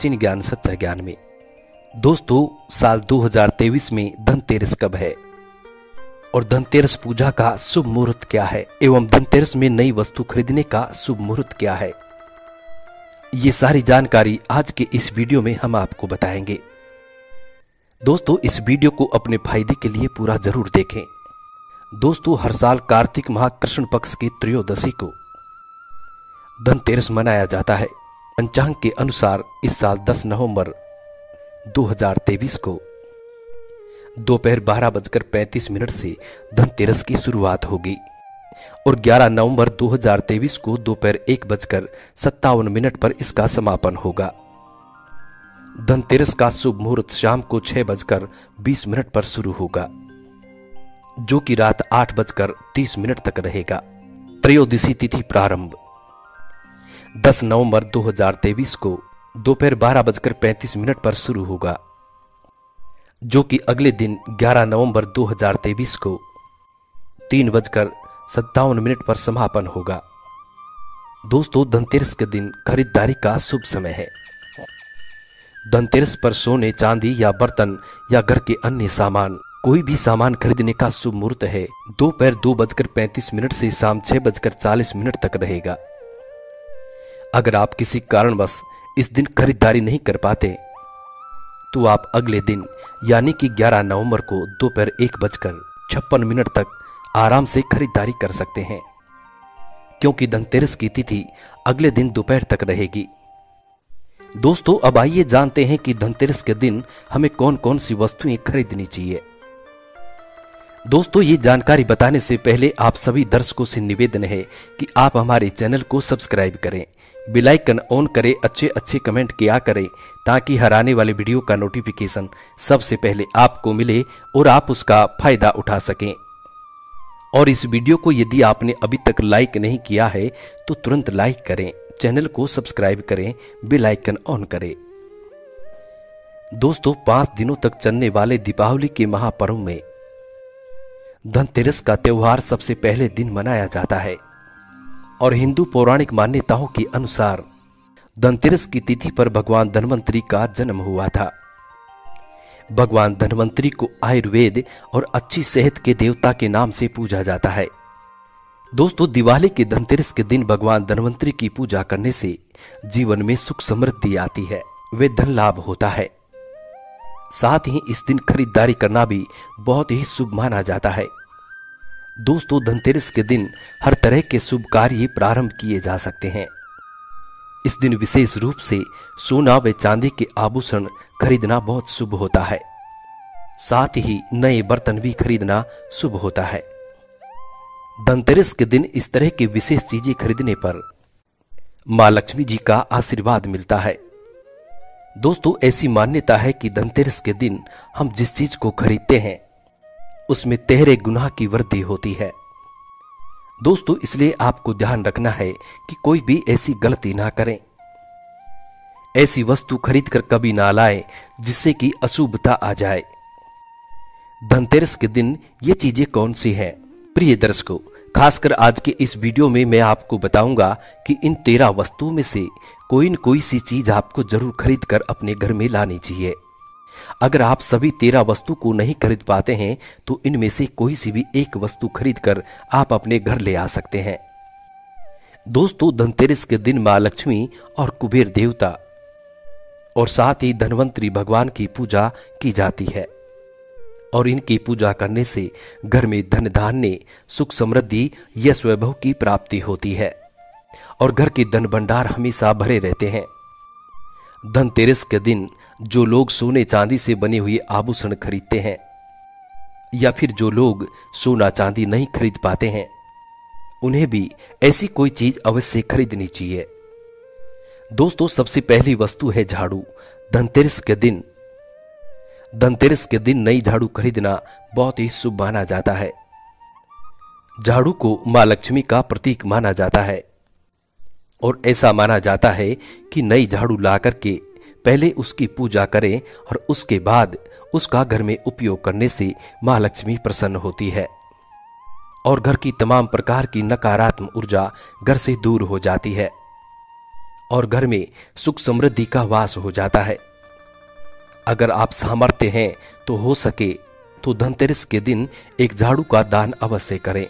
चिन ज्ञान सच्चा ज्ञान में। दोस्तों, साल 2023 में धनतेरस कब है? और धनतेरस पूजा का शुभ मुहूर्त क्या है? एवं धनतेरस में नई वस्तु खरीदने का शुभ मुहूर्त क्या है? ये सारी जानकारी आज के इस वीडियो में हम आपको बताएँगे। दोस्तों, इस वीडियो को अपने फ़ायदे के लिए पूरा ज़रूर देखें। दोस्तों, हर साल कार्तिक माह कृष्ण पक्ष की त्रयोदशी को धनतेरस मनाया जाता है। पंचांग के अनुसार इस साल 10 नवंबर 2023 को दोपहर बारह बजकर पैंतीस मिनट से धनतेरस की शुरुआत होगी और 11 नवंबर 2023 को दोपहर एक बजकर सत्तावन मिनट पर इसका समापन होगा। धनतेरस का शुभ मुहूर्त शाम को छह बजकर बीस मिनट पर शुरू होगा, जो कि रात आठ बजकर तीस मिनट तक रहेगा। त्रयोदशी तिथि प्रारंभ। 10 नवंबर 2023 को दोपहर बारह बजकर पैंतीस मिनट पर शुरू होगा, जो कि अगले दिन 11 नवंबर 2023 को तीन बजकर सत्तावन मिनट पर समापन होगा। दोस्तों, धनतेरस के दिन खरीदारी का शुभ समय है। धनतेरस पर सोने, चांदी या बर्तन या घर के अन्य सामान, कोई भी सामान खरीदने का शुभ मुहूर्त है। दोपहर दो बजकर पैंतीस मिनट से शाम छह बजकर चालीस मिनट तक रहेगा। अगर आप किसी कारणवश इस दिन खरीदारी नहीं कर पाते तो आप अगले दिन, यानी कि 11 नवंबर को दोपहर एक बजकर छप्पन मिनट तक आराम से खरीदारी कर सकते हैं। क्योंकि धनतेरस की तिथि अगले दिन दोपहर तक रहेगी। दोस्तों, अब आइए जानते हैं कि धनतेरस के दिन हमें कौन कौन सी वस्तुएँ खरीदनी चाहिए। दोस्तों, ये जानकारी बताने से पहले आप सभी दर्शकों से निवेदन है कि आप हमारे चैनल को सब्सक्राइब करें। बिलाइकन ऑन करें अच्छे अच्छे कमेंट किया करें, ताकि हर आने वाले वीडियो का नोटिफिकेशन सबसे पहले आपको मिले और आप उसका फ़ायदा उठा सकें। और इस वीडियो को यदि आपने अभी तक लाइक नहीं किया है तो तुरंत लाइक करें, चैनल को सब्सक्राइब करें, बेल आइकन ऑन करें। दोस्तों, पाँच दिनों तक चलने वाले दीपावली के महापर्व में धनतेरस का त्योहार सबसे पहले दिन मनाया जाता है। और हिंदू पौराणिक मान्यताओं के अनुसार धनतेरस की तिथि पर भगवान धनवंतरी का जन्म हुआ था। भगवान धनवंतरी को आयुर्वेद और अच्छी सेहत के देवता के नाम से पूजा जाता है। दोस्तों, दिवाली के धनतेरस के दिन भगवान धनवंतरी की पूजा करने से जीवन में सुख समृद्धि आती है। वे धन लाभ होता है। साथ ही इस दिन खरीदारी करना भी बहुत ही शुभ माना जाता है। दोस्तों, धनतेरस के दिन हर तरह के शुभ कार्य प्रारंभ किए जा सकते हैं। इस दिन विशेष रूप से सोना व चांदी के आभूषण खरीदना बहुत शुभ होता है। साथ ही नए बर्तन भी खरीदना शुभ होता है। धनतेरस के दिन इस तरह की विशेष चीज़ें खरीदने पर माँ लक्ष्मी जी का आशीर्वाद मिलता है। दोस्तों, ऐसी मान्यता है कि धनतेरस के दिन हम जिस चीज़ को खरीदते हैं उसमें तेहरे गुनाह की वृद्धि होती है। दोस्तों, इसलिए आपको ध्यान रखना है कि कोई भी ऐसी गलती ना करें। ऐसी वस्तु खरीद कर कभी ना लाएँ, जिससे कि अशुभता आ जाए। धनतेरस के दिन ये चीज़ें कौन सी हैं? प्रिय दर्शकों, खासकर आज के इस वीडियो में मैं आपको बताऊँगा कि इन तेरह वस्तुओं में से कोई न कोई सी चीज़ आपको ज़रूर खरीद कर अपने घर में लानी चाहिए। अगर आप सभी तेरह वस्तु को नहीं खरीद पाते हैं तो इनमें से कोई सी भी एक वस्तु खरीद कर आप अपने घर ले आ सकते हैं। दोस्तों, धनतेरस के दिन माँ लक्ष्मी और कुबेर देवता और साथ ही धनवंतरी भगवान की पूजा की जाती है। और इनकी पूजा करने से घर में धन धान्य सुख समृद्धि, यश वैभव की प्राप्ति होती है और घर के धन भंडार हमेशा भरे रहते हैं। धनतेरस के दिन जो लोग सोने चांदी से बने हुए आभूषण खरीदते हैं, या फिर जो लोग सोना चांदी नहीं खरीद पाते हैं, उन्हें भी ऐसी कोई चीज़ अवश्य खरीदनी चाहिए। दोस्तों, सबसे पहली वस्तु है झाड़ू, धनतेरस के दिन। धनतेरस के दिन नई झाड़ू खरीदना बहुत ही शुभ माना जाता है। झाड़ू को माँ लक्ष्मी का प्रतीक माना जाता है, और ऐसा माना जाता है कि नई झाड़ू ला करके पहले उसकी पूजा करें और उसके बाद उसका घर में उपयोग करने से माँ लक्ष्मी प्रसन्न होती है। और घर की तमाम प्रकार की नकारात्मक ऊर्जा घर से दूर हो जाती है और घर में सुख समृद्धि का वास हो जाता है। अगर आप सामर्थ्य हैं तो हो सके तो धनतेरस के दिन एक झाड़ू का दान अवश्य करें।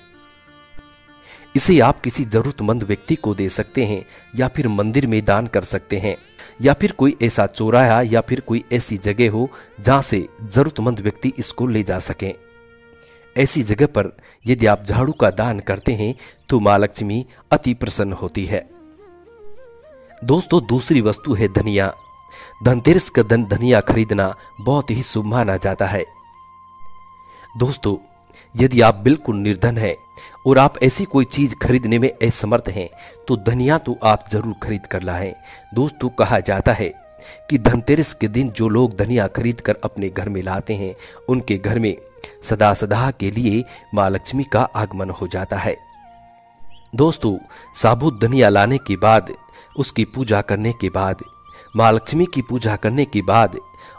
इसे आप किसी जरूरतमंद व्यक्ति को दे सकते हैं या फिर मंदिर में दान कर सकते हैं। या फिर कोई ऐसा चौराया या फिर कोई ऐसी जगह हो जहाँ से जरूरतमंद व्यक्ति इसको ले जा सकें। ऐसी जगह पर यदि आप झाड़ू का दान करते हैं तो माँ लक्ष्मी अति प्रसन्न होती है। दोस्तों, दूसरी वस्तु है धनिया। धनतेरस का धन धनिया खरीदना बहुत ही शुभ माना जाता है। दोस्तों यदि आप बिल्कुल निर्धन हैं और आप ऐसी कोई चीज़ खरीदने में असमर्थ हैं तो धनिया तो आप ज़रूर खरीद कर लाएँ। दोस्तों, कहा जाता है कि धनतेरस के दिन जो लोग धनिया खरीद कर अपने घर में लाते हैं, उनके घर में सदा सदा के लिए माँ लक्ष्मी का आगमन हो जाता है। दोस्तों, साबुत धनिया लाने के बाद, उसकी पूजा करने के बाद, माँ लक्ष्मी की पूजा करने के बाद,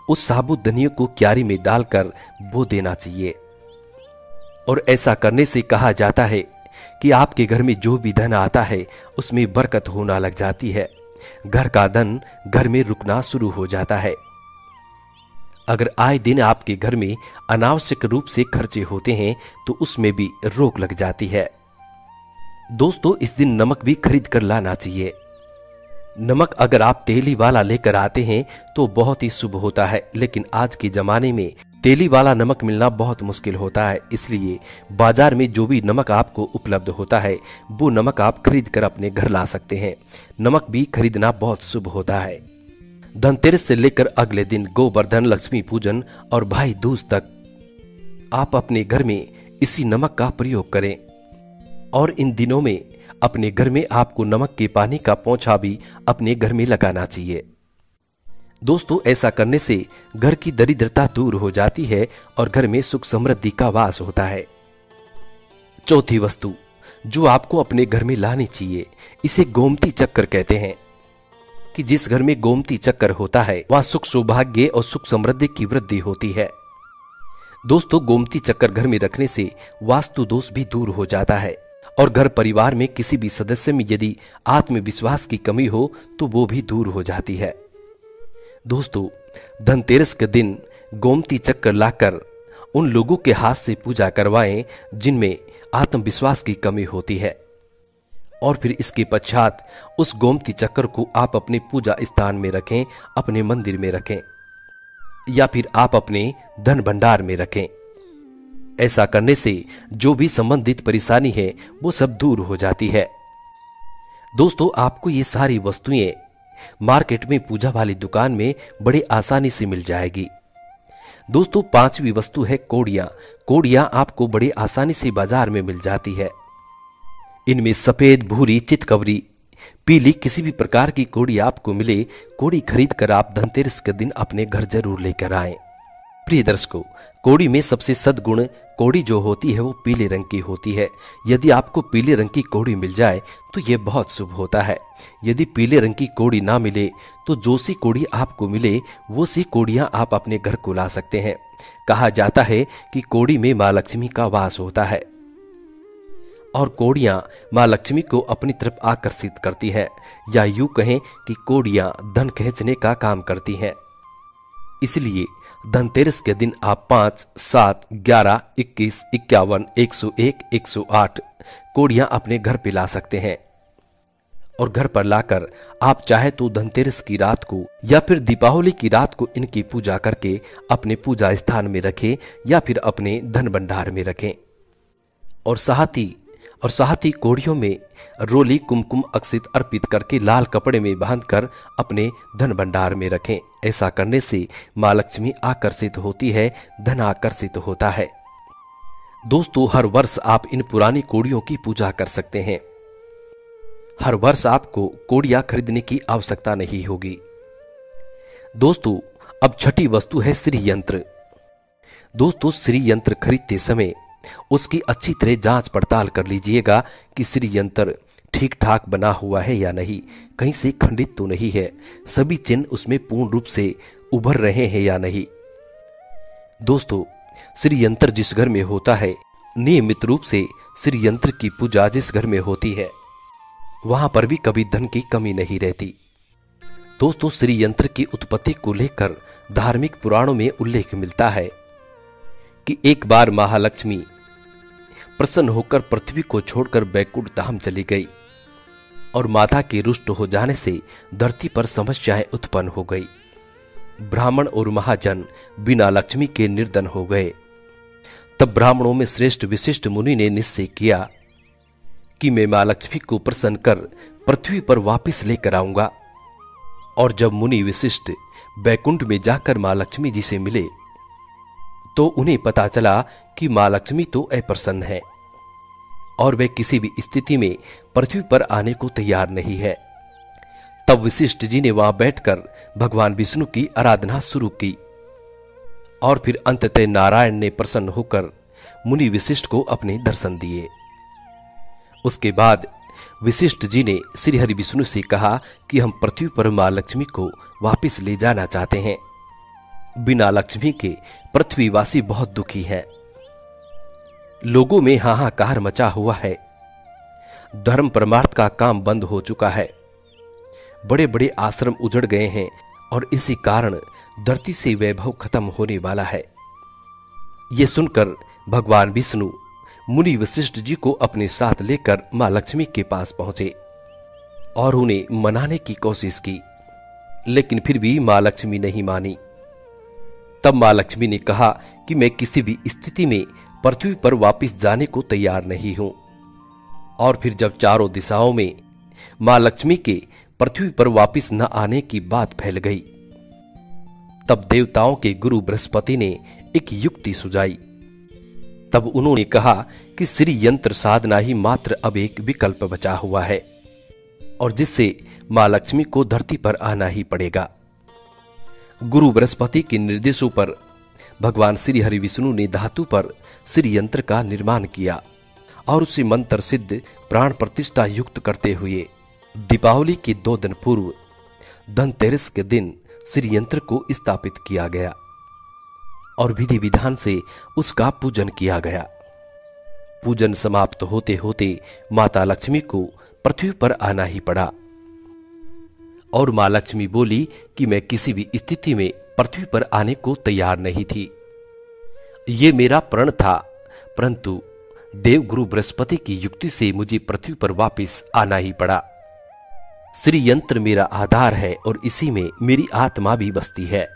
उस साबुत धनिया को क्यारी में डालकर बो देना चाहिए। और ऐसा करने से कहा जाता है कि आपके घर में जो भी धन आता है, उसमें बरकत होना लग जाती है। घर का धन घर में रुकना शुरू हो जाता है। अगर आए दिन आपके घर में अनावश्यक रूप से खर्चे होते हैं तो उसमें भी रोक लग जाती है। दोस्तों, इस दिन नमक भी खरीद कर लाना चाहिए। नमक अगर आप तेली वाला लेकर आते हैं तो बहुत ही शुभ होता है, लेकिन आज के जमाने में तेली वाला नमक मिलना बहुत मुश्किल होता है, इसलिए बाज़ार में जो भी नमक आपको उपलब्ध होता है, वो नमक आप खरीद कर अपने घर ला सकते हैं। नमक भी खरीदना बहुत शुभ होता है। धनतेरस से लेकर अगले दिन गोवर्धन, लक्ष्मी पूजन और भाई दूज तक आप अपने घर में इसी नमक का प्रयोग करें। और इन दिनों में अपने घर में आपको नमक के पानी का पोछा भी अपने घर में लगाना चाहिए। दोस्तों, ऐसा करने से घर की दरिद्रता दूर हो जाती है और घर में सुख समृद्धि का वास होता है। चौथी वस्तु, जो आपको अपने घर में लानी चाहिए, इसे गोमती चक्कर कहते हैं। कि जिस घर में गोमती चक्कर होता है, वहाँ सुख सौभाग्य और सुख समृद्धि की वृद्धि होती है। दोस्तों, गोमती चक्कर घर में रखने से वास्तु दोष भी दूर हो जाता है और घर परिवार में किसी भी सदस्य में यदि आत्मविश्वास की कमी हो तो वो भी दूर हो जाती है। दोस्तों, धनतेरस के दिन गोमती चक्कर लाकर उन लोगों के हाथ से पूजा करवाएँ जिनमें आत्मविश्वास की कमी होती है। और फिर इसके पश्चात उस गोमती चक्कर को आप अपने पूजा स्थान में रखें, अपने मंदिर में रखें, या फिर आप अपने धन भंडार में रखें। ऐसा करने से जो भी संबंधित परेशानी है, वो सब दूर हो जाती है। दोस्तों, आपको ये सारी वस्तुएँ मार्केट में पूजा वाली दुकान में बड़ी आसानी से मिल जाएगी। दोस्तों, पांचवी वस्तु है कोड़िया। कोड़िया आपको बड़ी आसानी से बाज़ार में मिल जाती है। इनमें सफ़ेद, भूरी, चितकबरी, पीली किसी भी प्रकार की कोड़ी आपको मिले, कोड़ी खरीद कर आप धनतेरस के दिन अपने घर ज़रूर लेकर आए। प्रिय दर्शकों कोड़ी में सबसे सदगुण कोड़ी जो होती है वो पीले रंग की होती है। यदि आपको पीले रंग की कोड़ी मिल जाए तो ये बहुत शुभ होता है। यदि पीले रंग की कोड़ी ना मिले तो जो सी कोड़ी आपको मिले, वो सी कोड़ियाँ आप अपने घर को ला सकते हैं। कहा जाता है कि कोड़ी में माँ लक्ष्मी का वास होता है। और कोड़ियाँ माँ लक्ष्मी को अपनी तरफ़ आकर्षित करती है। या यूँ कहें कि कोड़ियाँ धन खींचने का काम करती हैं। इसलिए धनतेरस के दिन आप पाँच, सात, ग्यारह, इक्कीस, इक्यावन, एक सौ एक एक सौ आठ कोड़ियाँ अपने घर पे ला सकते हैं। और घर पर लाकर आप चाहे तो धनतेरस की रात को या फिर दीपावली की रात को इनकी पूजा करके अपने पूजा स्थान में रखें या फिर अपने धन भंडार में रखें। और साथ ही और साथ ही कोड़ियों में रोली कुमकुम अक्षित अर्पित करके लाल कपड़े में बांधकर अपने धन भंडार में रखें। ऐसा करने से माँ लक्ष्मी आकर्षित होती है, धन आकर्षित होता है। दोस्तों, हर वर्ष आप इन पुरानी कोड़ियों की पूजा कर सकते हैं। हर वर्ष आपको कोड़िया खरीदने की आवश्यकता नहीं होगी। दोस्तों, अब छठी वस्तु है श्री यंत्र। दोस्तों, श्री यंत्र खरीदते समय उसकी अच्छी तरह जाँच पड़ताल कर लीजिएगा कि श्री यंत्र ठीक ठाक बना हुआ है या नहीं। कहीं से खंडित तो नहीं है। सभी चिन्ह उसमें पूर्ण रूप से उभर रहे हैं या नहीं। दोस्तों श्री यंत्र जिस घर में होता है, नियमित रूप से श्री यंत्र की पूजा जिस घर में होती है, वहाँ पर भी कभी धन की कमी नहीं रहती। दोस्तों श्री यंत्र की उत्पत्ति को लेकर धार्मिक पुराणों में उल्लेख मिलता है कि एक बार महालक्ष्मी प्रसन्न होकर पृथ्वी को छोड़कर बैकुंठ धाम चली गई और माता के रुष्ट हो जाने से धरती पर समस्याएँ उत्पन्न हो गई। ब्राह्मण और महाजन बिना लक्ष्मी के निर्धन हो गए। तब ब्राह्मणों में श्रेष्ठ विशिष्ट मुनि ने निश्चय किया कि मैं माँ लक्ष्मी को प्रसन्न कर पृथ्वी पर वापस लेकर आऊँगा। और जब मुनि विशिष्ट बैकुंठ में जाकर माँ लक्ष्मी जी से मिले तो उन्हें पता चला कि माँ लक्ष्मी तो अप्रसन्न है और वे किसी भी स्थिति में पृथ्वी पर आने को तैयार नहीं है। तब विशिष्ट जी ने वहाँ बैठकर भगवान विष्णु की आराधना शुरू की और फिर अंततः नारायण ने प्रसन्न होकर मुनि विशिष्ट को अपने दर्शन दिए। उसके बाद विशिष्ट जी ने श्री हरि विष्णु से कहा कि हम पृथ्वी पर माँ लक्ष्मी को वापस ले जाना चाहते हैं। बिना लक्ष्मी के पृथ्वीवासी बहुत दुखी हैं। लोगों में हाहाकार मचा हुआ है। धर्म परमार्थ का काम बंद हो चुका है। बड़े बड़े आश्रम उजड़ गए हैं और इसी कारण धरती से वैभव खत्म होने वाला है। ये सुनकर भगवान विष्णु मुनि वशिष्ठ जी को अपने साथ लेकर माँ लक्ष्मी के पास पहुँचे और उन्हें मनाने की कोशिश की, लेकिन फिर भी माँ लक्ष्मी नहीं मानी। तब माँ लक्ष्मी ने कहा कि मैं किसी भी स्थिति में पृथ्वी पर वापस जाने को तैयार नहीं हूँ। और फिर जब चारों दिशाओं में माँ लक्ष्मी के पृथ्वी पर वापस न आने की बात फैल गई, तब देवताओं के गुरु बृहस्पति ने एक युक्ति सुझाई। तब उन्होंने कहा कि श्री यंत्र साधना ही मात्र अब एक विकल्प बचा हुआ है, और जिससे माँ लक्ष्मी को धरती पर आना ही पड़ेगा। गुरु बृहस्पति के निर्देशों पर भगवान श्री हरि विष्णु ने धातु पर श्री यंत्र का निर्माण किया और उसे मंत्र सिद्ध, प्राण प्रतिष्ठा युक्त करते हुए दीपावली के दो दिन पूर्व धनतेरस के दिन श्री यंत्र को स्थापित किया गया और विधि विधान से उसका पूजन किया गया। पूजन समाप्त होते होते माता लक्ष्मी को पृथ्वी पर आना ही पड़ा। और माँ लक्ष्मी बोली कि मैं किसी भी स्थिति में पृथ्वी पर आने को तैयार नहीं थी। ये मेरा प्रण था, परंतु देवगुरु बृहस्पति की युक्ति से मुझे पृथ्वी पर वापस आना ही पड़ा। श्री यंत्र मेरा आधार है और इसी में मेरी आत्मा भी बसती है।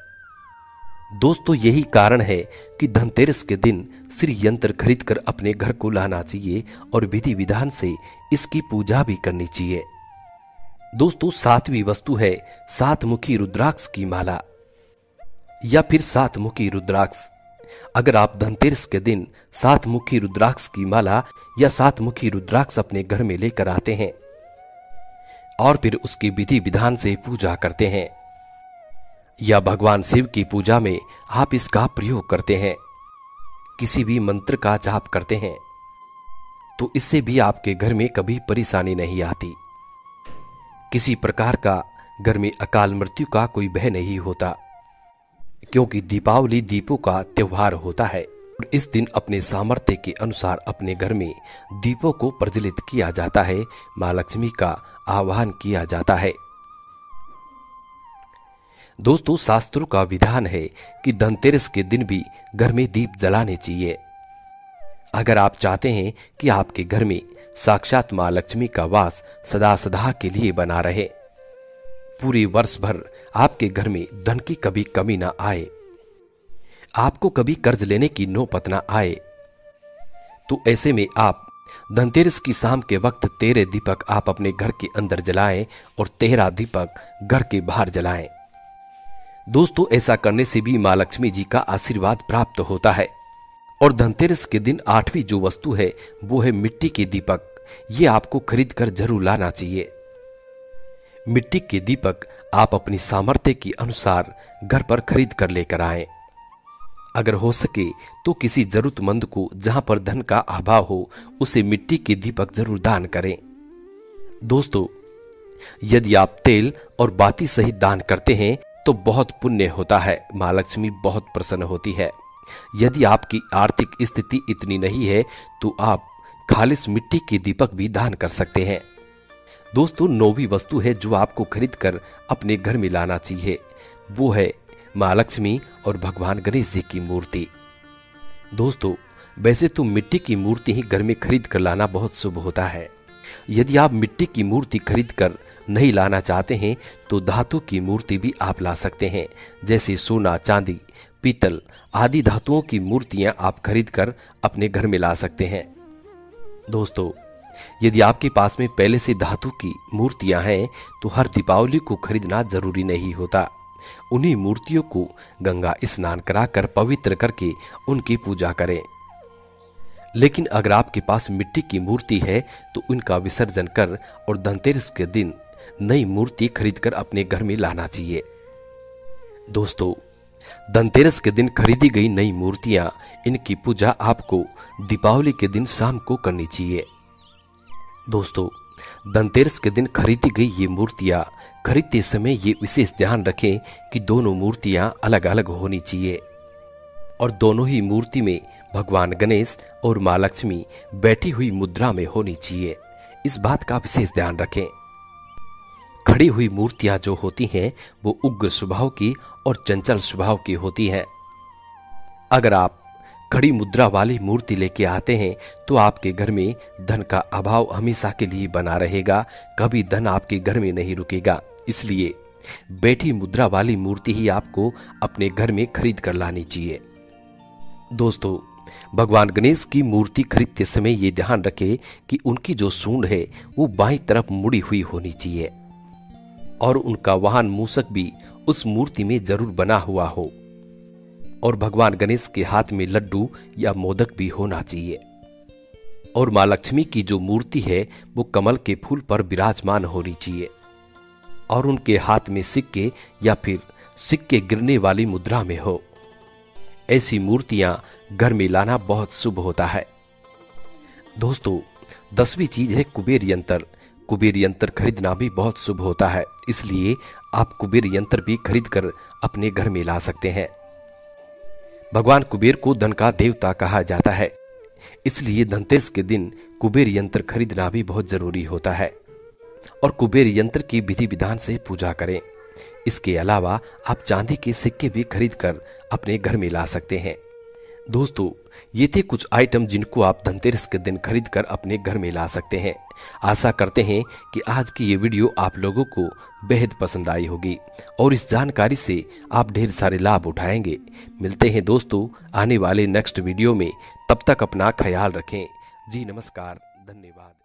दोस्तों, यही कारण है कि धनतेरस के दिन श्री यंत्र खरीदकर अपने घर को लाना चाहिए और विधि विधान से इसकी पूजा भी करनी चाहिए। दोस्तों, सातवीं वस्तु है सात मुखी रुद्राक्ष की माला, या फिर सात मुखी रुद्राक्ष। अगर आप धनतेरस के दिन सात मुखी रुद्राक्ष की माला या सात मुखी रुद्राक्ष अपने घर में लेकर आते हैं, और फिर उसकी विधि विधान से पूजा करते हैं, या भगवान शिव की पूजा में आप इसका प्रयोग करते हैं, किसी भी मंत्र का जाप करते हैं तो इससे भी आपके घर में कभी परेशानी नहीं आती। किसी प्रकार का घर में अकाल मृत्यु का कोई भय नहीं होता, क्योंकि दीपावली दीपों का त्योहार होता है। और इस दिन अपने सामर्थ्य के अनुसार अपने घर में दीपों को प्रज्वलित किया जाता है, माँ लक्ष्मी का आह्वान किया जाता है। दोस्तों, शास्त्रों का विधान है कि धनतेरस के दिन भी घर में दीप जलाने चाहिए। अगर आप चाहते हैं कि आपके घर में साक्षात माँ लक्ष्मी का वास सदा सदा के लिए बना रहे। पूरे वर्ष भर आपके घर में धन की कभी कमी ना आए। आपको कभी कर्ज लेने की नौपत ना आए। तो ऐसे में आप धनतेरस की शाम के वक्त तेरे दीपक आप अपने घर के अंदर जलाएँ और तेरह दीपक घर के बाहर जलाएँ। दोस्तों, ऐसा करने से भी माँ लक्ष्मी जी का आशीर्वाद प्राप्त होता है। और धनतेरस के दिन आठवीं जो वस्तु है, वो है मिट्टी के दीपक। ये आपको खरीद कर ज़रूर लाना चाहिए। मिट्टी के दीपक आप अपनी सामर्थ्य के अनुसार घर पर खरीद कर लेकर आए। अगर हो सके तो किसी जरूरतमंद को जहाँ पर धन का अभाव हो, उसे मिट्टी के दीपक ज़रूर दान करें। दोस्तों, यदि आप तेल और बाती सहित दान करते हैं तो बहुत पुण्य होता है। माँ लक्ष्मी बहुत प्रसन्न होती है। यदि आपकी आर्थिक स्थिति इतनी नहीं है तो आप खालिस मिट्टी के दीपक भी दान कर सकते हैं। दोस्तों, नौवीं वस्तु है जो आपको खरीद कर अपने घर में लाना चाहिए। वो है माँ लक्ष्मी और भगवान गणेश जी की मूर्ति। दोस्तों, वैसे तो मिट्टी की मूर्ति ही घर में खरीद कर लाना बहुत शुभ होता है। यदि आप मिट्टी की मूर्ति खरीद कर नहीं लाना चाहते हैं तो धातु की मूर्ति भी आप ला सकते हैं, जैसे सोना, चांदी पीतल आदि धातुओं की मूर्तियाँ आप खरीद कर अपने घर में ला सकते हैं। दोस्तों, यदि आपके पास में पहले से धातु की मूर्तियाँ हैं तो हर दीपावली को खरीदना ज़रूरी नहीं होता। उन्हीं मूर्तियों को गंगा स्नान कराकर पवित्र करके उनकी पूजा करें। लेकिन अगर आपके पास मिट्टी की मूर्ति है तो उनका विसर्जन कर और धनतेरस के दिन नई मूर्ति खरीदकर अपने घर में लाना चाहिए। दोस्तों धनतेरस के दिन खरीदी गई नई मूर्तियाँ। इनकी पूजा आपको दीपावली के दिन शाम को करनी चाहिए। दोस्तों, धनतेरस के दिन खरीदी गई ये मूर्तियाँ, खरीदते समय ये विशेष ध्यान रखें कि दोनों मूर्तियाँ अलग अलग होनी चाहिए। और दोनों ही मूर्ति में भगवान गणेश और माँ लक्ष्मी बैठी हुई मुद्रा में होनी चाहिए। इस बात का विशेष ध्यान रखें। खड़ी हुई मूर्तियाँ जो होती हैं, वो उग्र स्वभाव की और चंचल स्वभाव की होती हैं। अगर आप खड़ी मुद्रा वाली मूर्ति लेके आते हैं तो आपके घर में धन का अभाव हमेशा के लिए बना रहेगा, कभी धन आपके घर में नहीं रुकेगा। इसलिए बैठी मुद्रा वाली मूर्ति ही आपको अपने घर में खरीद कर लानी चाहिए। दोस्तों, भगवान गणेश की मूर्ति खरीदते समय ये ध्यान रखें कि उनकी जो सूंड है, वो बाई तरफ़ मुड़ी हुई होनी चाहिए। और उनका वाहन मूसक भी उस मूर्ति में ज़रूर बना हुआ हो। और भगवान गणेश के हाथ में लड्डू या मोदक भी होना चाहिए। और माँ लक्ष्मी की जो मूर्ति है, वो कमल के फूल पर विराजमान होनी चाहिए। और उनके हाथ में सिक्के या फिर सिक्के गिरने वाली मुद्रा में हो। ऐसी मूर्तियाँ घर में लाना बहुत शुभ होता है। दोस्तों, दसवीं चीज़ है कुबेर यंत्र। कुबेर यंत्र खरीदना भी बहुत शुभ होता है, इसलिए आप कुबेर यंत्र भी खरीद कर अपने घर में ला सकते हैं। भगवान कुबेर को धन का देवता कहा जाता है, इसलिए धनतेरस के दिन कुबेर यंत्र खरीदना भी बहुत ज़रूरी होता है। और कुबेर यंत्र की विधि विधान से पूजा करें, इसके अलावा आप चांदी के सिक्के भी खरीद कर अपने घर में ला सकते हैं। दोस्तों, ये थे कुछ आइटम जिनको आप धनतेरस के दिन खरीद कर अपने घर में ला सकते हैं। आशा करते हैं कि आज की ये वीडियो आप लोगों को बेहद पसंद आई होगी। और इस जानकारी से आप ढेर सारे लाभ उठाएँगे। मिलते हैं दोस्तों, आने वाले नेक्स्ट वीडियो में। तब तक अपना ख्याल रखें। जी नमस्कार, धन्यवाद।